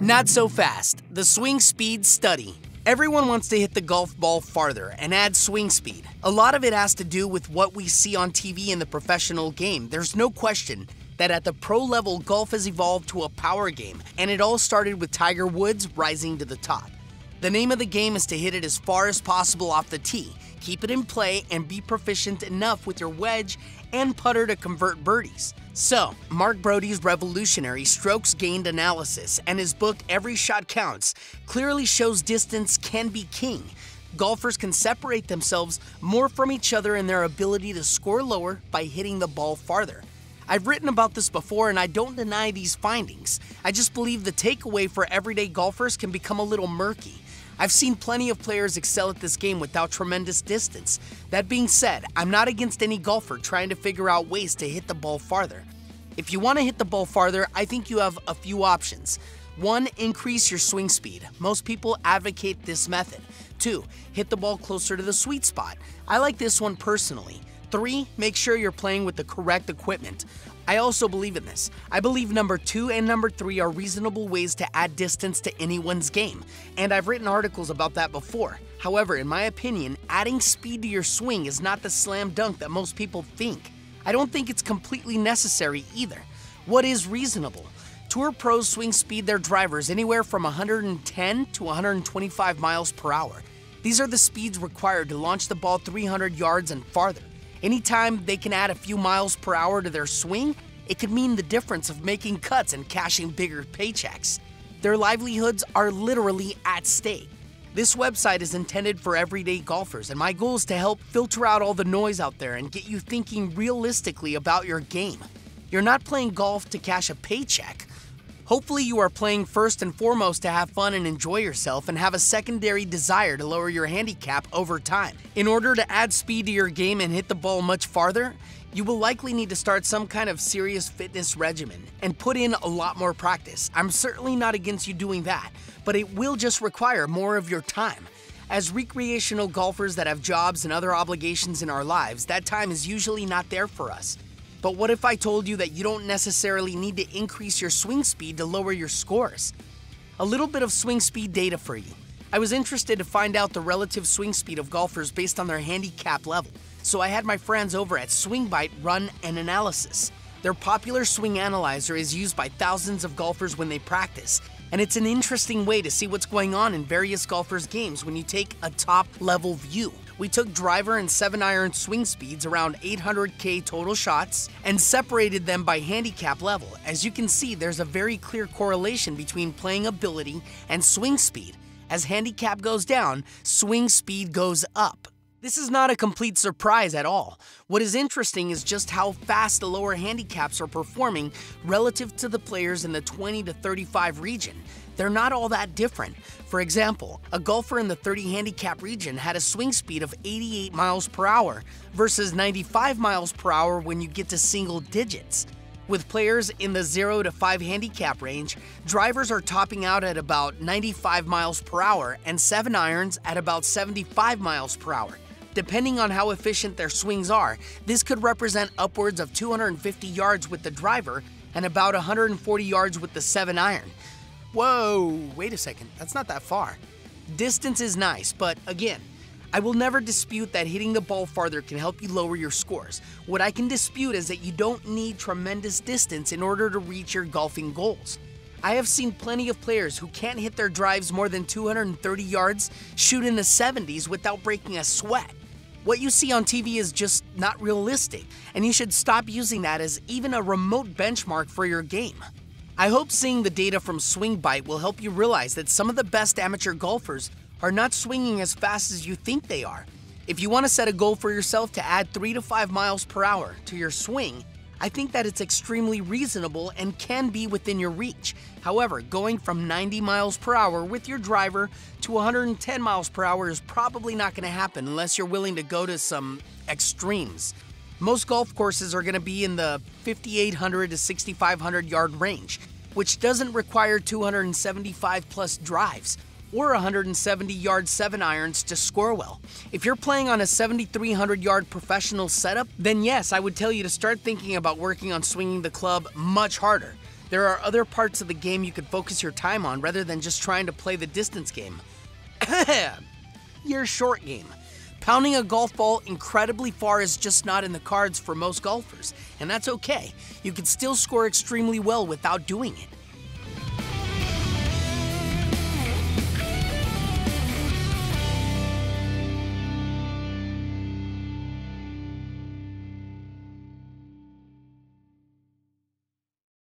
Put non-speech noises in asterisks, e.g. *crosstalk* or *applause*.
Not so fast. The swing speed study. Everyone wants to hit the golf ball farther and add swing speed. A lot of it has to do with what we see on TV in the professional game. There's no question that at the pro level, golf has evolved to a power game, and it all started with Tiger Woods rising to the top. The name of the game is to hit it as far as possible off the tee, keep it in play, and be proficient enough with your wedge and putter to convert birdies. So, Mark Broadie's revolutionary strokes gained analysis and his book Every Shot Counts clearly shows distance can be king. Golfers can separate themselves more from each other in their ability to score lower by hitting the ball farther. I've written about this before and I don't deny these findings. I just believe the takeaway for everyday golfers can become a little murky. I've seen plenty of players excel at this game without tremendous distance. That being said, I'm not against any golfer trying to figure out ways to hit the ball farther. If you want to hit the ball farther, I think you have a few options. One, increase your swing speed. Most people advocate this method. Two, hit the ball closer to the sweet spot. I like this one personally. Three, make sure you're playing with the correct equipment. I also believe in this. I believe number two and number three are reasonable ways to add distance to anyone's game, and I've written articles about that before. However, in my opinion, adding speed to your swing is not the slam dunk that most people think. I don't think it's completely necessary either. What is reasonable? Tour pros swing speed their drivers anywhere from 110 to 125 miles per hour. These are the speeds required to launch the ball 300 yards and farther. Anytime they can add a few miles per hour to their swing, it could mean the difference of making cuts and cashing bigger paychecks. Their livelihoods are literally at stake. This website is intended for everyday golfers, and my goal is to help filter out all the noise out there and get you thinking realistically about your game. You're not playing golf to cash a paycheck. Hopefully, you are playing first and foremost to have fun and enjoy yourself and have a secondary desire to lower your handicap over time. In order to add speed to your game and hit the ball much farther, you will likely need to start some kind of serious fitness regimen and put in a lot more practice. I'm certainly not against you doing that, but it will just require more of your time. As recreational golfers that have jobs and other obligations in our lives, that time is usually not there for us. But what if I told you that you don't necessarily need to increase your swing speed to lower your scores? A little bit of swing speed data for you. I was interested to find out the relative swing speed of golfers based on their handicap level, so I had my friends over at SwingByte run an analysis. Their popular swing analyzer is used by thousands of golfers when they practice, and it's an interesting way to see what's going on in various golfers' games when you take a top level view. We took driver and 7 iron swing speeds around 800k total shots and separated them by handicap level. As you can see, there's a very clear correlation between playing ability and swing speed. As handicap goes down, swing speed goes up. This is not a complete surprise at all. What is interesting is just how fast the lower handicaps are performing relative to the players in the 20 to 35 region. They're not all that different. For example, a golfer in the 30 handicap region had a swing speed of 88 miles per hour versus 95 miles per hour when you get to single digits. With players in the 0 to 5 handicap range, drivers are topping out at about 95 miles per hour and 7 irons at about 75 miles per hour. Depending on how efficient their swings are, this could represent upwards of 250 yards with the driver and about 140 yards with the 7 iron. Whoa, wait a second, that's not that far. Distance is nice, but again, I will never dispute that hitting the ball farther can help you lower your scores. What I can dispute is that you don't need tremendous distance in order to reach your golfing goals. I have seen plenty of players who can't hit their drives more than 230 yards shoot in the 70s without breaking a sweat. What you see on TV is just not realistic, and you should stop using that as even a remote benchmark for your game. I hope seeing the data from SwingByte will help you realize that some of the best amateur golfers are not swinging as fast as you think they are. If you want to set a goal for yourself to add 3 to 5 miles per hour to your swing, I think that it's extremely reasonable and can be within your reach. However, going from 90 miles per hour with your driver to 110 miles per hour is probably not going to happen unless you're willing to go to some extremes. Most golf courses are going to be in the 5,800 to 6,500 yard range, which doesn't require 275 plus drives or 170 yard 7 irons to score well. If you're playing on a 7,300 yard professional setup, then yes, I would tell you to start thinking about working on swinging the club much harder. There are other parts of the game you could focus your time on rather than just trying to play the distance game. *coughs* your short game. Pounding a golf ball incredibly far is just not in the cards for most golfers, and that's okay. You can still score extremely well without doing it.